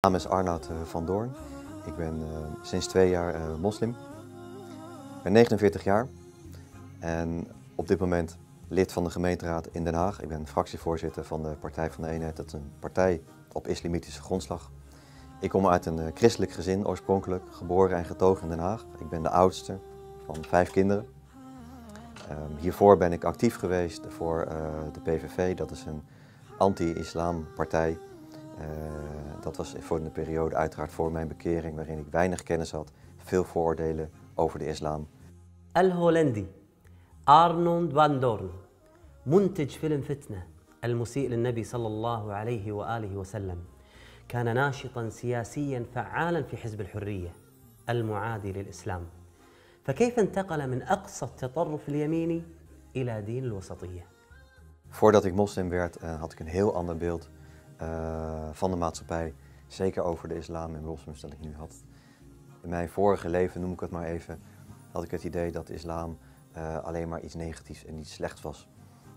Mijn naam is Arnoud eh, van Doorn. Ik ben uh, sinds twee jaar uh, moslim. Ik ben 49 jaar en op dit moment lid van de gemeenteraad in Den Haag. Ik ben fractievoorzitter van de Partij van de Eenheid. Dat is een partij op islamitische grondslag. Ik kom uit een christelijk gezin oorspronkelijk, geboren en getogen in Den Haag. Ik ben de oudste van vijf kinderen. Um, hiervoor ben ik actief geweest voor de PVV. Dat is een anti-islam partij uh, dat was voor een periode uiteraard voor mijn bekering, waarin ik weinig kennis had, veel vooroordelen over de islam. الهولندي أرنولد فان دورن منتج فيلم فتنة المسيء للنبي صلى الله عليه وآله وسلم كان ناشطا سياسيا فعالا في حزب الحرية المعادي للإسلام فكيف انتقل من أقصى التطرف اليميني إلى دين الوسطية؟ Voordat ik moslim werd, uh, had ik een heel ander beeld uh, van de maatschappij. Zeker over de islam en moslims dat ik nu had. In mijn vorige leven, noem ik het maar even, had ik het idee dat islam uh, alleen maar iets negatiefs en iets slechts was.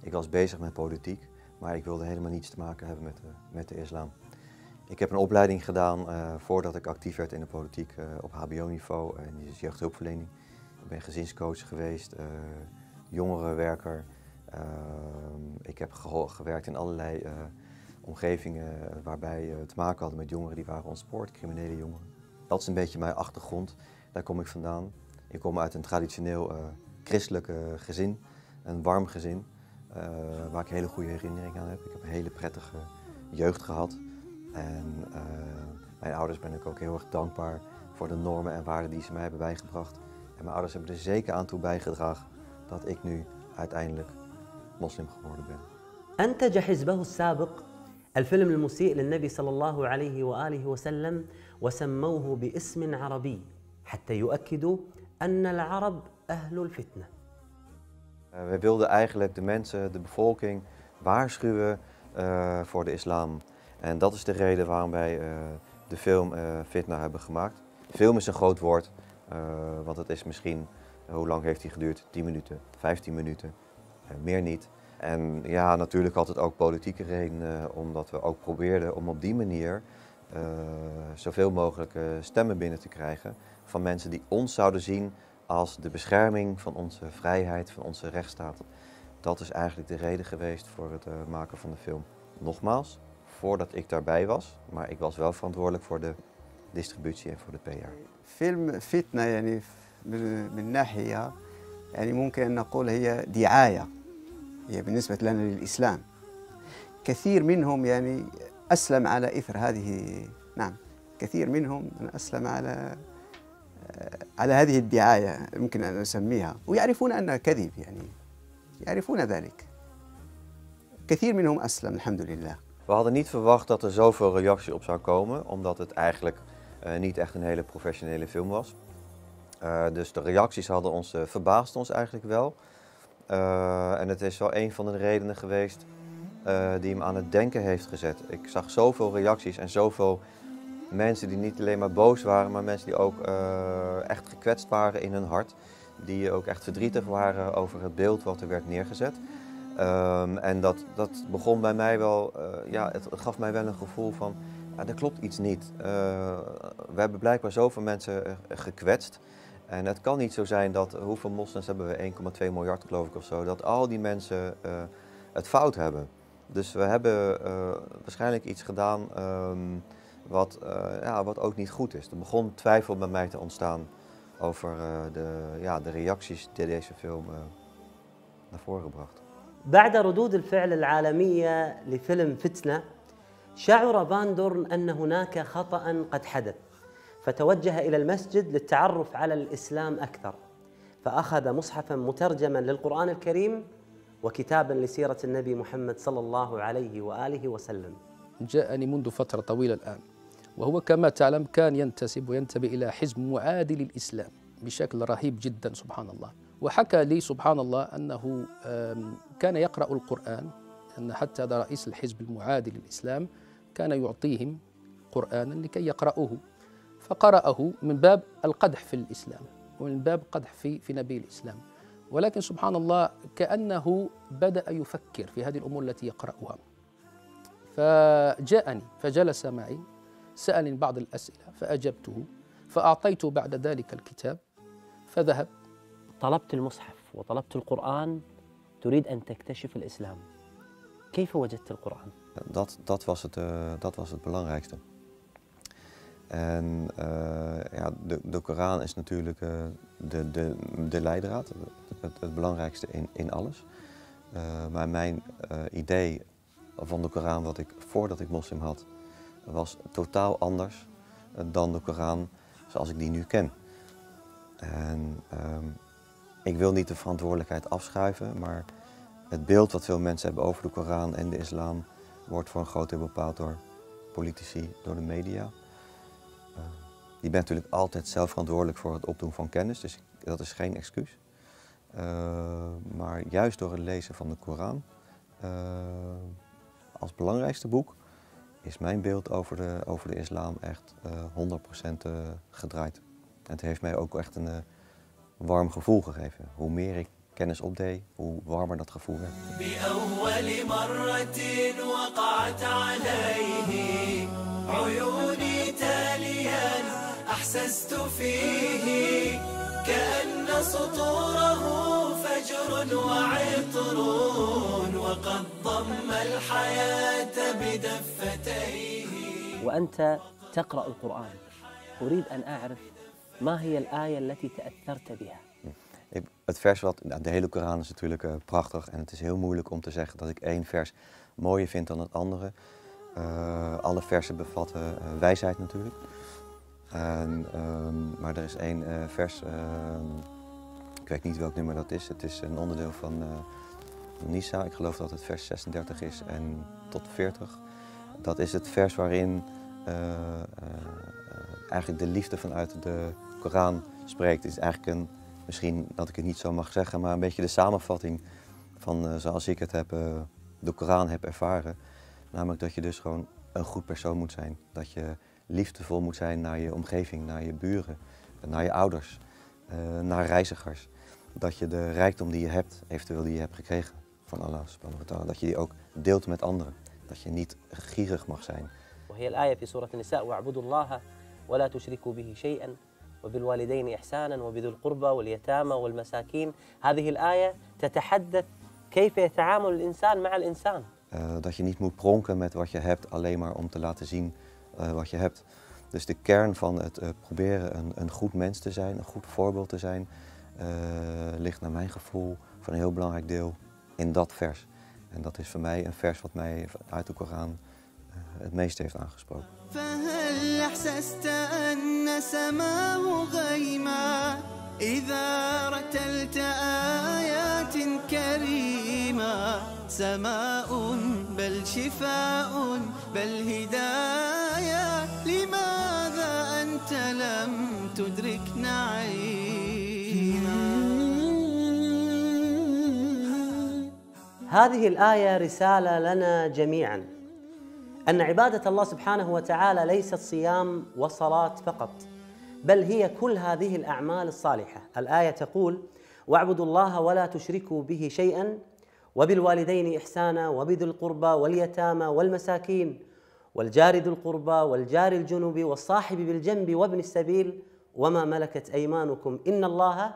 Ik was bezig met politiek, maar ik wilde helemaal niets te maken hebben met de, met de islam. Ik heb een opleiding gedaan uh, voordat ik actief werd in de politiek op hbo-niveau, en die is jeugdhulpverlening. Ik ben gezinscoach geweest, jongerenwerker. ik heb gewerkt in allerlei omgevingen waarbij we te maken hadden met jongeren die waren ontspoord, criminele jongeren. Dat is een beetje mijn achtergrond, daar kom ik vandaan. Ik kom uit een traditioneel uh, christelijk uh, gezin, een warm gezin, uh, waar ik hele goede herinneringen aan heb. Ik heb een hele prettige jeugd gehad. En mijn ouders ben ik ook heel erg dankbaar voor de normen en waarden die ze mij hebben bijgebracht. En mijn ouders hebben er zeker aan toe bijgedragen dat ik nu uiteindelijk moslim geworden ben. أنتج حزبه السابق الفيلم المسيء للنبي صلى الله عليه واله وسلم وسموه باسم عربي حتى يؤكدوا ان العرب اهل الفتنه. We wilden eigenlijk de mensen, de bevolking waarschuwen uh, voor de islam. En dat is de reden waarom wij uh, de film uh, Fitna hebben gemaakt. Film is een groot woord, want het is misschien, hoe lang heeft hij geduurd? 10 minuten, 15 minuten, meer niet. En ja, natuurlijk had het ook politieke redenen, eh, omdat we ook probeerden om op die manier uh, zoveel mogelijk uh, stemmen binnen te krijgen van mensen die ons zouden zien als de bescherming van onze vrijheid, van onze rechtsstaat. Dat is eigenlijk de reden geweest voor het uh, maken van de film. Nogmaals, voordat ik daarbij was, maar ik was wel verantwoordelijk voor de distributie en voor de PR. فيلم فتنة يعني من ناحية يعني ممكن أن نقول هي دعاية هي بالنسبة لنا للإسلام كثير منهم يعني أسلم على إثر هذه نعم كثير منهم أسلم على على هذه الدعاية يمكن أن نسميها ويعرفون أنها كذب يعني يعرفون ذلك كثير منهم أسلم الحمد لله We hadden niet verwacht dat er zoveel reactie op zou komen, omdat het eigenlijk uh, niet echt een hele professionele film was. Uh, dus de reacties hadden ons, uh, verbaasd ons eigenlijk wel. Uh, en het is wel een van de redenen geweest uh, die hem aan het denken heeft gezet. Ik zag zoveel reacties en zoveel mensen die niet alleen maar boos waren, maar mensen die ook uh, echt gekwetst waren in hun hart. Die ook echt verdrietig waren over het beeld wat er werd neergezet. Um, en dat, dat begon bij mij wel, ja, het, het, gaf mij wel een gevoel van, ja, er klopt iets niet. we hebben blijkbaar zoveel mensen gekwetst. En het kan niet zo zijn dat, hoeveel moslims hebben we? 1,2 miljard geloof ik of zo, dat al die mensen uh, het fout hebben. Dus we hebben uh, waarschijnlijk iets gedaan um, wat, uh, ja, wat ook niet goed is. Er begon twijfel bij mij te ontstaan over de, ja, de reacties die deze film naar voren bracht. بعد ردود الفعل العالمية لفيلم فتنة شعر باندورن أن هناك خطأ قد حدث فتوجه إلى المسجد للتعرف على الإسلام أكثر. فأخذ مصحفا مترجما للقرآن الكريم وكتابا لسيرة النبي محمد صلى الله عليه وآله وسلم. جاءني منذ فترة طويلة الآن وهو كما تعلم كان ينتسب وينتمي إلى حزب معادي للاسلام بشكل رهيب جدا سبحان الله. وحكى لي سبحان الله أنه كان يقرأ القرآن أن حتى هذا رئيس الحزب المعادي للاسلام كان يعطيهم قرانا لكي يقرأوه. فقرأه من باب القدح في الإسلام ومن باب قدح في في نبي الإسلام ولكن سبحان الله كأنه بدأ يفكر في هذه الأمور التي يقرأها فجاءني فجلس معي سألني بعض الأسئلة فأجبته فأعطيته بعد ذلك الكتاب فذهب طلبت المصحف وطلبت القرآن تريد أن تكتشف الإسلام كيف وجدت القرآن؟ Dat, dat, was het, uh, dat was het belangrijkste. En uh, ja, de, de Koran is natuurlijk uh, de, de, de leidraad, het, belangrijkste in, in alles. maar mijn idee van de Koran, wat ik voordat ik moslim had, was totaal anders dan de Koran zoals ik die nu ken. En um, ik wil niet de verantwoordelijkheid afschuiven, maar het beeld wat veel mensen hebben over de Koran en de islam wordt voor een groot deel bepaald door politici, door de media. Je bent natuurlijk altijd zelf verantwoordelijk voor het opdoen van kennis, dus dat is geen excuus. Uh, maar juist door het lezen van de Koran uh, als belangrijkste boek is mijn beeld over de, over de islam echt uh, 100% gedraaid. En het heeft mij ook echt een warm gevoel gegeven. Hoe meer ik kennis opdeed, hoe warmer dat gevoel werd. أحسست فيه كأن سطوره فجر وعطر وقد ضم الحياة بدفتيه وأنت تقرأ القرآن أريد أن أعرف ما هي الآية التي تأثرت بها Het vers wat, nou, de hele Koran is natuurlijk uh, prachtig en het is heel moeilijk om te zeggen dat ik één vers mooier vind dan het andere. Uh, alle versen bevatten uh, wijsheid natuurlijk. En, um, maar er is één vers, ehm, ik weet niet welk nummer dat is, het is een onderdeel van Nisa. Ik geloof dat het vers 36 is en tot 40. Dat is het vers waarin eigenlijk de liefde vanuit de Koran spreekt. Het is eigenlijk een, misschien dat ik het niet zo mag zeggen, maar een beetje de samenvatting van zoals ik het heb, de Koran heb ervaren. Namelijk dat je dus gewoon een goed persoon moet zijn. Dat je liefdevol moet zijn naar je omgeving, naar je buren, naar je ouders, uh, naar reizigers. Dat je de rijkdom die je hebt, eventueel die je hebt gekregen van Allah, dat je die ook deelt met anderen. Dat je niet gierig mag zijn. وهي الآية في سورة النساء واعبدوا الله ولا تشركوا به شيئا وبالوالدين إحسانا وبذي القربى واليتامى والمساكين هذه الآية تتحدث كيف يتعامل الإنسان مع الإنسان uh, dat je niet moet pronken met wat je hebt alleen maar om te laten zien uh, wat je hebt. Dus de kern van het uh, proberen een, een, goed mens te zijn, een goed voorbeeld te zijn, ligt naar mijn gevoel voor een heel belangrijk deel in dat vers. En dat is voor mij een vers wat mij uit de Koran het meeste heeft aangesproken. فهل أحسست أن سماه غيما إذا رتلت آيات كريمة سماء بل شفاء بل هداية أنت لم تدرك نعيما هذه الآية رسالة لنا جميعاً. أن عبادة الله سبحانه وتعالى ليست صيام وصلاة فقط بل هي كل هذه الأعمال الصالحة. الآية تقول واعبدوا الله ولا تشركوا به شيئا وبالوالدين إحسانا وبذي القربى واليتامى والمساكين والجار ذي القربى والجار الجنب والصاحب بالجنب وابن السبيل وما ملكت أيمانكم إن الله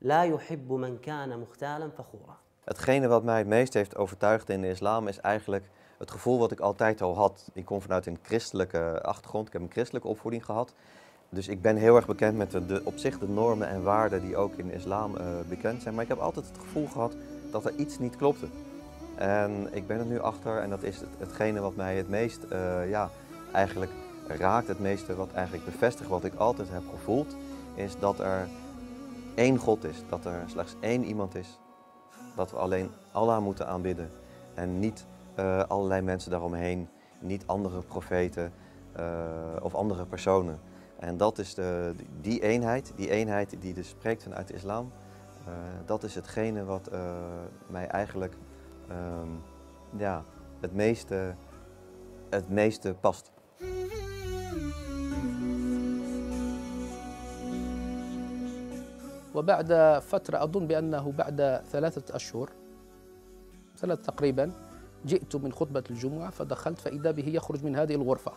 لا يحب من كان مختالا فخورا Hetgene wat mij het meest heeft overtuigd in de islam is eigenlijk het gevoel wat ik altijd al had. Ik kom vanuit een christelijke achtergrond, ik heb een christelijke opvoeding gehad. Dus ik ben heel erg bekend met de, op zich de normen en waarden die ook in de islam uh, bekend zijn. Maar ik heb altijd het gevoel gehad dat er iets niet klopte. En ik ben er nu achter en dat is het, hetgene wat mij het meest uh, ja, eigenlijk raakt. Het meeste wat eigenlijk bevestigt wat ik altijd heb gevoeld. Is dat er één God is. Dat er slechts één iemand is. Dat we alleen Allah moeten aanbidden. En niet uh, allerlei mensen daaromheen, niet andere profeten uh, of andere personen. En dat is de, die eenheid, die eenheid die dus spreekt vanuit de islam, dat is hetgene wat mij eigenlijk um, ja, het, meeste, het meeste past. وبعد فترة أظن بأنه بعد ثلاثة أشهر ثلاث تقريبا جئت من خطبة الجمعة فدخلت فإذا به يخرج من هذه الغرفة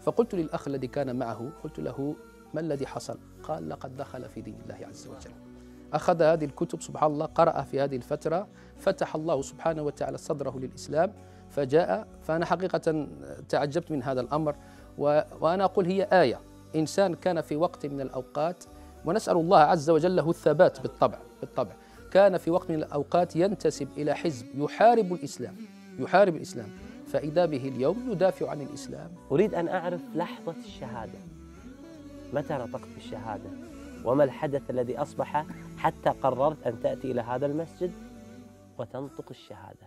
فقلت للأخ الذي كان معه قلت له ما الذي حصل قال لقد دخل في دين الله عز وجل أخذ هذه الكتب سبحان الله قرأ في هذه الفترة فتح الله سبحانه وتعالى صدره للإسلام فجاء فأنا حقيقة تعجبت من هذا الأمر وأنا أقول هي آية. إنسان كان في وقت من الأوقات ونسأل الله عز وجل له الثبات بالطبع بالطبع. كان في وقت من الأوقات ينتسب إلى حزب يحارب الإسلام يحارب الإسلام. فإذا به اليوم يدافع عن الإسلام. أريد أن أعرف لحظة الشهادة. متى نطقت بالشهادة؟ وما الحدث الذي أصبح حتى قررت أن تأتي إلى هذا المسجد وتنطق الشهادة؟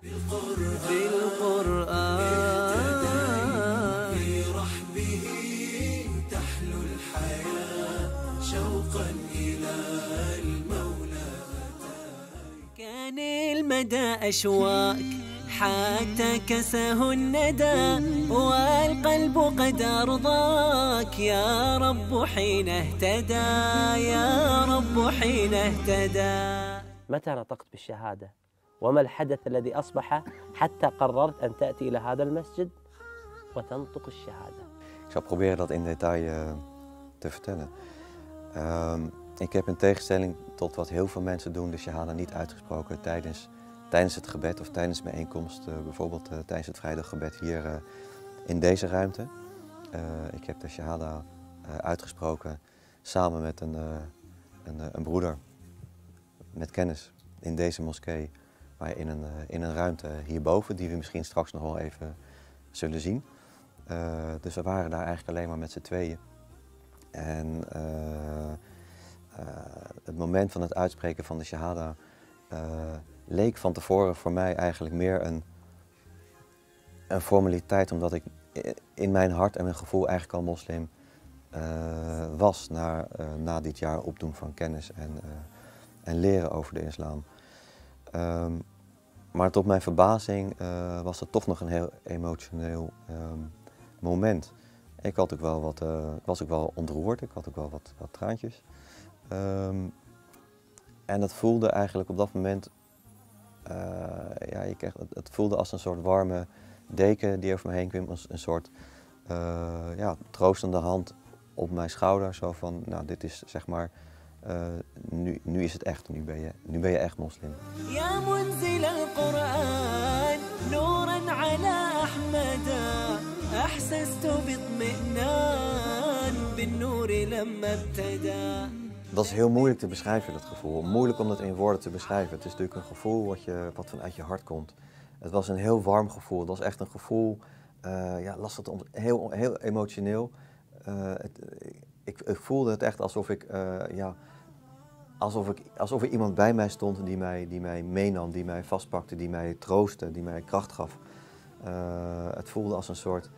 كان المدى أشواك. حتى كسه الندى والقلب قد أرضاك. يا رب حين اهتدى يا رب حين اهتدى. متى نطقت بالشهادة؟ وما الحدث الذي أصبح حتى قررت أن تأتي إلى هذا المسجد وتنطق الشهادة؟ Ik zal proberen dat in detail eh, te vertellen. Ehm, ik heb in tegenstelling tot wat heel veel mensen doen, de shahada niet uitgesproken tijdens, tijdens het gebed of tijdens bijeenkomst. eh, bijvoorbeeld eh, tijdens het vrijdaggebed hier eh, in deze ruimte. Ik heb de shahada uitgesproken samen met een, een, een broeder met kennis in deze moskee. Maar in een, in een ruimte hierboven, die we misschien straks nog wel even zullen zien. Dus we waren daar eigenlijk alleen maar met z'n tweeën. En het moment van het uitspreken van de shahada leek van tevoren voor mij eigenlijk meer een, een formaliteit, omdat ik in mijn hart en mijn gevoel eigenlijk al moslim eh, was na, eh, na dit jaar opdoen van kennis en, eh, en leren over de islam. Ehm, maar tot mijn verbazing was het toch nog een heel emotioneel ehm, moment. Ik had ook wel wat, was ook wel ontroerd, ik had ook wel wat, wat traantjes. Ehm, en het voelde eigenlijk op dat moment, eh, ja, je kreeg, het, het voelde als een soort warme deken die over me heen kwam, als een soort eh, ja, troostende hand op mijn schouder. Zo van, nou dit is zeg maar, eh, nu, nu is het echt, nu ben je, nu ben je echt moslim. يا منزل القرآن نورا على أحمد أحسست باطمئنان بالنور لما ابتدى dat is heel moeilijk te beschrijven, dat gevoel. Moeilijk om dat in woorden te beschrijven. Het is natuurlijk een gevoel wat, je, wat vanuit je hart komt. Het was een heel warm gevoel. Het was echt een gevoel, eh, ja, lastig om, heel, heel emotioneel. Eh, het, ik, voelde het echt alsof ik, eh, ja, alsof, ik, alsof er iemand bij mij stond die mij, die mij meenam, die mij vastpakte, die mij troostte, die mij kracht gaf. Het voelde als een soort,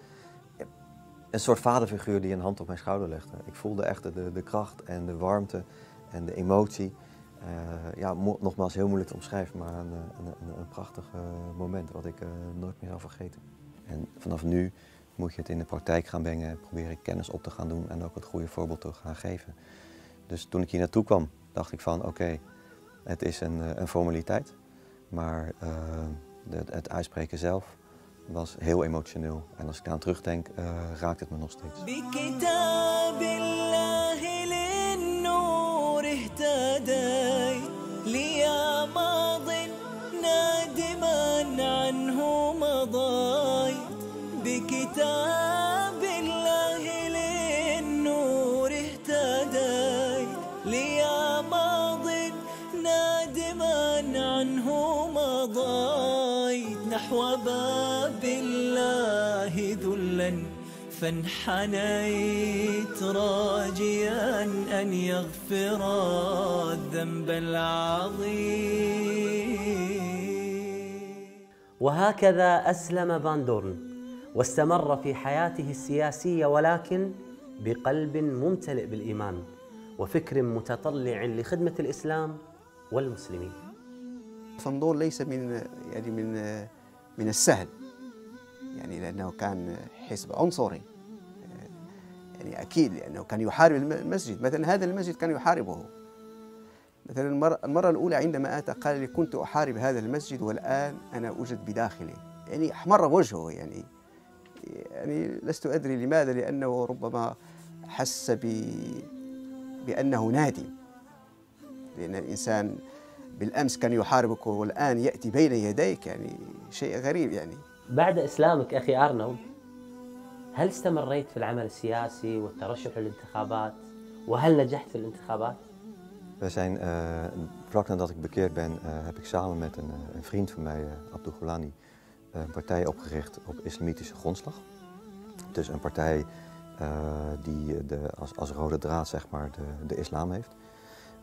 een soort vaderfiguur die een hand op mijn schouder legde. Ik voelde echt de, de kracht en de warmte en de emotie. Eh, ja, nogmaals heel moeilijk te omschrijven, maar een, een, een, prachtig eh, moment wat ik eh, nooit meer zal vergeten. En vanaf nu moet je het in de praktijk gaan brengen, proberen kennis op te gaan doen en ook het goede voorbeeld te gaan geven. Dus toen ik hier naartoe kwam, dacht ik van oké, het is een, een formaliteit, maar de, het uitspreken zelf was heel emotioneel. En als ik aan terugdenk, eh, raakt het me nog steeds. بكتاب الله للنور اهتديت لي ماض نادما عنه مضيت بكتاب الله فانحنيت راجيا أن يغفر الذنب العظيم. وهكذا أسلم فان دورن واستمر في حياته السياسية ولكن بقلب ممتلئ بالإيمان وفكر متطلع لخدمة الإسلام والمسلمين. فنضول ليس من يعني من من السهل. يعني لأنه كان حزب عنصري. يعني أكيد لأنه كان يحارب الم- المسجد. مثلا هذا المسجد كان يحاربه. مثلا المرة الأولى عندما أتى قال لي كنت أحارب هذا المسجد والآن أنا أوجد بداخله يعني أحمر وجهه يعني. يعني لست أدري لماذا لأنه ربما حس ب بأنه نادم. لأن الإنسان بالأمس كان يحاربك والآن يأتي بين يديك. يعني شيء غريب يعني. بعد إسلامك أخي أرنولد هل استمريت في العمل السياسي والترشح للانتخابات وهل نجحت في الانتخابات؟ We zijn, eh, vlak nadat ik bekeerd ben, eh, heb ik samen met een, eh, een vriend van mij, uh, Abdul Ghulani, een partij opgericht op islamitische grondslag. Dus een partij eh, die de, als, als rode draad zeg maar, de, de islam heeft.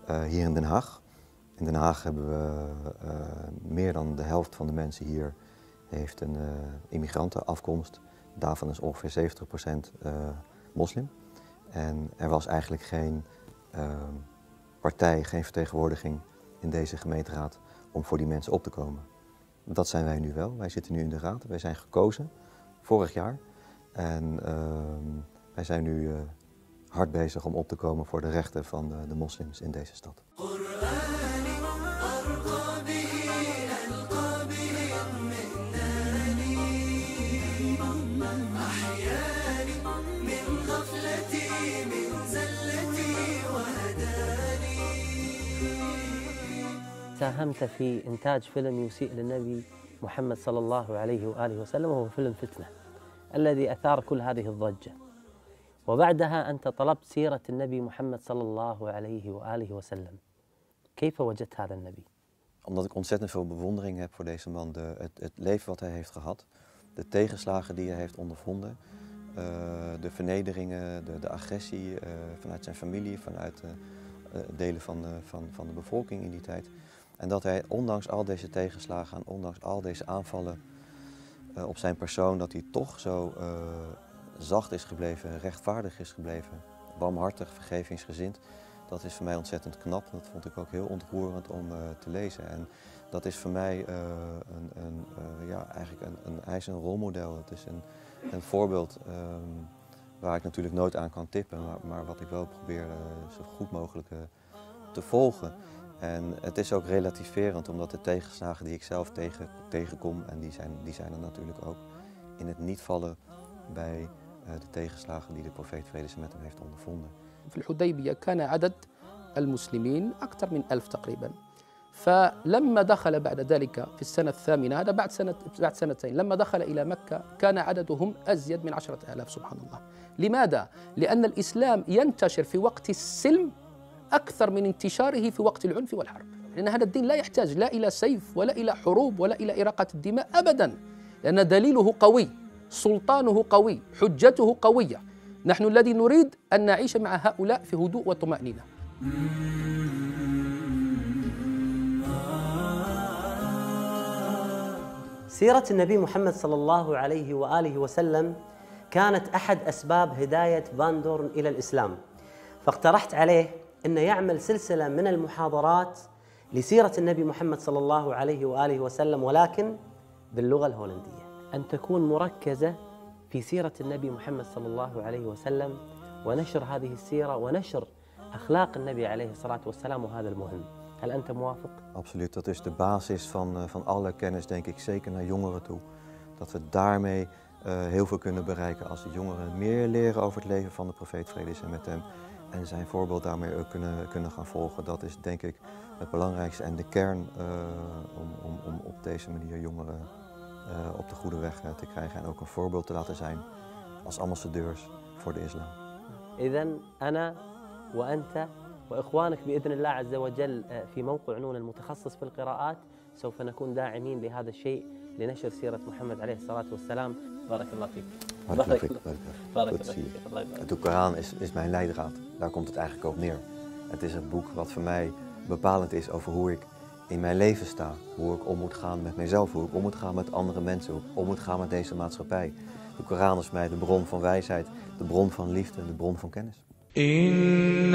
Eh, hier in Den Haag. In Den Haag hebben we eh, meer dan de helft van de mensen hier heeft een eh, immigrantenafkomst. Daarvan is ongeveer 70% eh, moslim. En er was eigenlijk geen ehm, partij, geen vertegenwoordiging in deze gemeenteraad om voor die mensen op te komen. Dat zijn wij nu wel. Wij zitten nu in de raad. Wij zijn gekozen vorig jaar. En ehm, wij zijn nu eh, hard bezig om op te komen voor de rechten van de, de moslims in deze stad. ساهمت في إنتاج فيلم يسيء للنبي محمد صلى الله عليه وآله وسلم وهو فيلم فتنة الذي أثار كل هذه الضجة وبعدها أنت طلبت سيرة النبي محمد صلى الله عليه وآله وسلم كيف وجدت هذا النبي؟ Omdat ik ontzettend veel bewondering heb voor deze man. De, het, het leven wat hij heeft gehad. De tegenslagen die hij heeft ondervonden. eh, de vernederingen, de, de agressie eh, vanuit zijn familie, vanuit eh, eh, delen van, de- van, van de bevolking in die tijd. En dat hij ondanks al deze tegenslagen en ondanks al deze aanvallen eh, op zijn persoon, dat hij toch zo eh, zacht is gebleven, rechtvaardig is gebleven, barmhartig, vergevingsgezind. Dat is voor mij ontzettend knap. Dat vond ik ook heel ontroerend om eh, te lezen. En dat is voor mij een, een, ja, eigenlijk een, een, rolmodel. Het is een, een voorbeeld ehm, waar ik natuurlijk nooit aan kan tippen, maar, maar wat ik wel probeer zo goed mogelijk te volgen. En het is ook relativerend, omdat de tegenslagen die ik zelf tegen, tegenkom, en die zijn, die zijn er natuurlijk ook, in het niet vallen bij eh, de tegenslagen die de profeet vrede zij met hem heeft ondervonden. في الحديبية كان عدد المسلمين أكثر من ألف تقريبا فلما دخل بعد ذلك في السنة الثامنة هذا بعد سنة بعد سنتين لما دخل إلى مكة كان عددهم أزيد من عشرة آلاف سبحان الله لماذا؟ لأن الإسلام ينتشر في وقت السلم أكثر من انتشاره في وقت العنف والحرب. لأن هذا الدين لا يحتاج لا إلى سيف ولا إلى حروب ولا إلى إراقة الدماء أبدا. لأن دليله قوي سلطانه قوي حجته قوية. نحن الذي نريد أن نعيش مع هؤلاء في هدوء وطمأنينة. سيرة النبي محمد صلى الله عليه وآله وسلم كانت أحد أسباب هداية فاندورن إلى الإسلام. فاقترحت عليه أن يعمل سلسلة من المحاضرات لسيرة النبي محمد صلى الله عليه وآله وسلم ولكن باللغة الهولندية أن تكون مركزة في سيرة النبي محمد صلى الله عليه وسلم ونشر هذه السيرة ونشر أخلاق النبي عليه الصلاة والسلام وهذا المهم هل أنت موافق؟ Absoluut, dat is de basis van, eh, van alle kennis, denk ik, zeker naar jongeren toe. Dat we daarmee eh, heel veel kunnen bereiken als de jongeren meer leren over het leven van de profeet vrede zij met hem. En zijn voorbeeld daarmee ook kunnen, kunnen gaan volgen. Dat is denk ik het belangrijkste en de kern eh, om, om, om op deze manier jongeren eh, op de goede weg eh, te krijgen. En ook een voorbeeld te laten zijn als ambassadeurs voor de islam. إذا أنا وأنت وإخوانك بإذن الله عز وجل آه، في موقع نون المتخصص في القراءات سوف نكون داعمين لهذا الشيء لنشر سيرة محمد عليه الصلاة والسلام بارك الله فيك wat. De Koran is, is mijn leidraad. Daar komt het eigenlijk op neer. Het is een boek wat voor mij bepalend is over hoe ik in mijn leven sta. Hoe ik om moet gaan met mezelf, hoe ik om moet gaan met andere mensen, hoe ik om moet gaan met deze maatschappij. De Koran is mij de bron van wijsheid, de bron van liefde, de bron van kennis. In